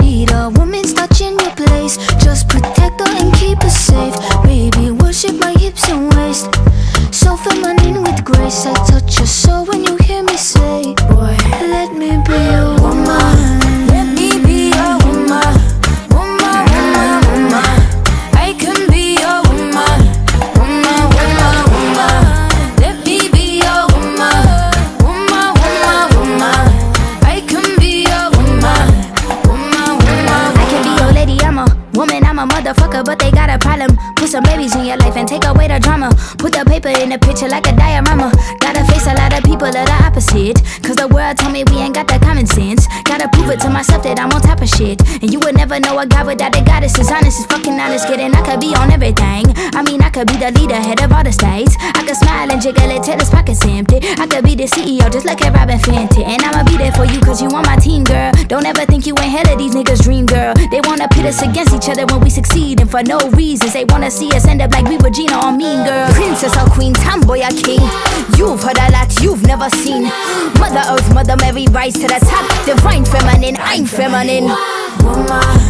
need a woman's touch in your place. Just protect her and keep her safe. Baby, worship my hips and waist. So feminine with grace. I touch your soul when you hear me say, a motherfucker, but they got a problem. Put some babies in your life and take away the drama. Put the paper in the picture like a diorama. Gotta face a lot of people of the opposite. Cause the world told me we ain't got that common sense. Gotta prove it to myself that I'm on top of shit. And you would never know a guy without a goddess. As honest as fucking honest, kidding. I could be on everything. I mean, I could be the leader, head of all the states. I could smile and jiggle it till his pockets empty. I could be the CEO, just like a Robyn Fenty. And I'ma be there for you cause you on my team, girl. Don't ever think you ain't hell of these niggas' dream, girl. They wanna pit us against each other when we succeed. And for no reasons, they wanna see us end up like we Regina or Mean Girl. Princess or Queen, tomboy or king. You've heard a lot you've never seen. Mother Earth, Mother Mary, rise to the top. Divine feminine, I'm feminine. woman.